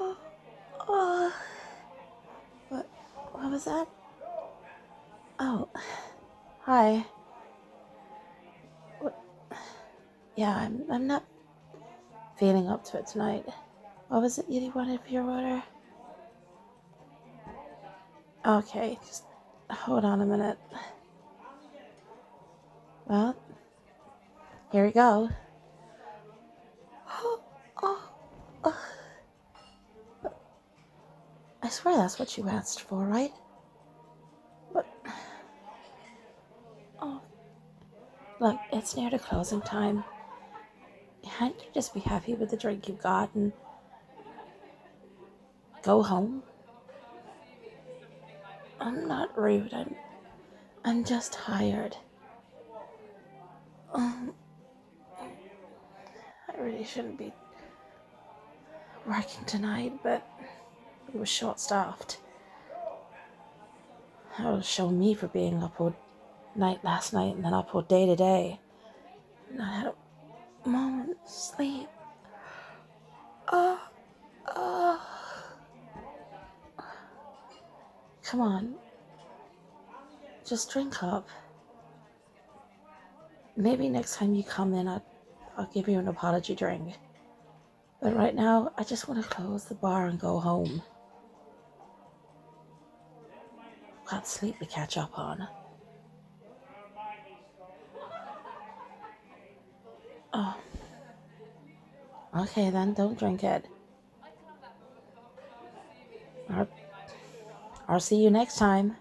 Oh, what? What was that? Oh, hi. What? Yeah, I'm. I'm not feeling up to it tonight. What was it you wanted for your order? Okay, just hold on a minute. Well, here we go. Oh, oh, oh. I swear that's what you asked for, right? But oh, look, it's near to closing time. Can't you just be happy with the drink you got and go home? I'm not rude. I'm I'm just tired. Um, I really shouldn't be working tonight, but we were short staffed. That was show me for being up all night last night and then up all day today. I had a moment's sleep. Oh, oh. Come on. Just drink up. Maybe next time you come in, I'll, I'll give you an apology drink. But right now, I just want to close the bar and go home. Got sleep to catch up on. Oh. Okay, then, don't drink it. I'll, I'll see you next time.